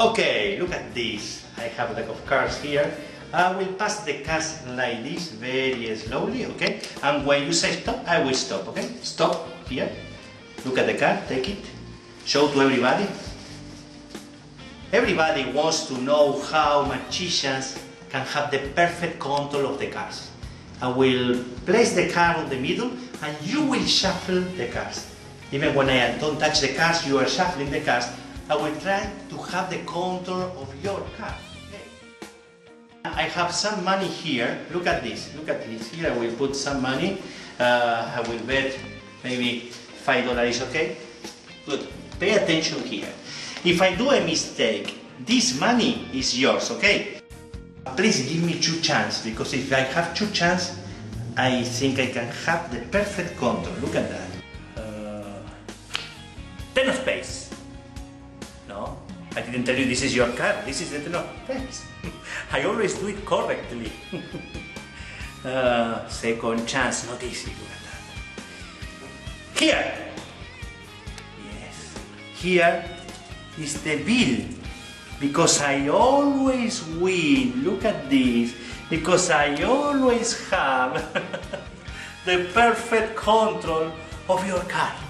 Okay, look at this. I have a deck of cards here. I will pass the cards like this, very slowly, okay? And when you say stop, I will stop, okay? Stop here. Look at the card, take it. Show to everybody. Everybody wants to know how magicians can have the perfect control of the cards. I will place the card on the middle and you will shuffle the cards. Even when I don't touch the cards, you are shuffling the cards. I will try to have the contour of your car. Okay. I have some money here. Look at this. Look at this. Here I will put some money. Uh, I will bet maybe five dollars okay. Good. Pay attention here. If I do a mistake, this money is yours, okay? Please give me two chances because if I have two chances, I think I can have the perfect contour. Look at that. I didn't tell you this is your car, This is the of spades. I always do it correctly. uh, second chance, not easy. Here. Yes. Here is the bill because I always win. Look at this. Because I always have the perfect control of your card.